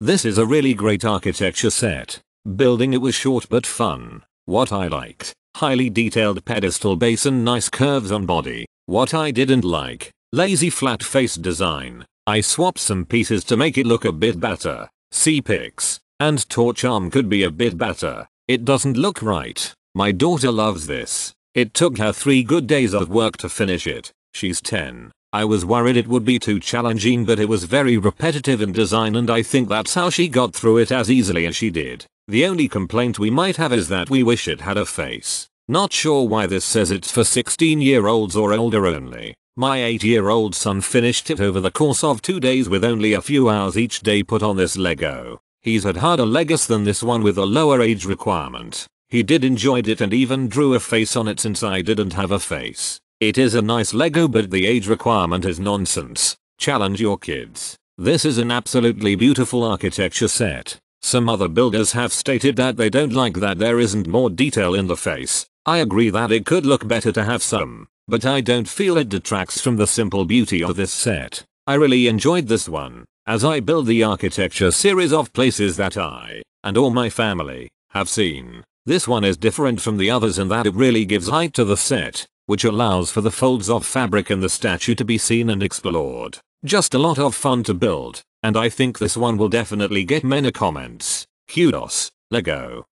This is a really great architecture set. Building it was short but fun. What I liked, highly detailed pedestal base and nice curves on body. What I didn't like, lazy flat face design. I swapped some pieces to make it look a bit better. See pics. And torch arm could be a bit better. It doesn't look right. My daughter loves this. It took her 3 good days of work to finish it. She's 10. I was worried it would be too challenging but it was very repetitive in design and I think that's how she got through it as easily as she did. The only complaint we might have is that we wish it had a face. Not sure why this says it's for 16 year olds or older only. My 8 year old son finished it over the course of 2 days with only a few hours each day put on this Lego. He's had harder Legos than this one with a lower age requirement. He did enjoyed it and even drew a face on it since I didn't have a face. It is a nice Lego but the age requirement is nonsense. Challenge your kids. This is an absolutely beautiful architecture set. Some other builders have stated that they don't like that there isn't more detail in the face. I agree that it could look better to have some, but I don't feel it detracts from the simple beauty of this set. I really enjoyed this one, as I build the architecture series of places that I, and all my family, have seen. This one is different from the others in that it really gives height to the set, which allows for the folds of fabric in the statue to be seen and explored. Just a lot of fun to build, and I think this one will definitely get many comments. Kudos, Lego.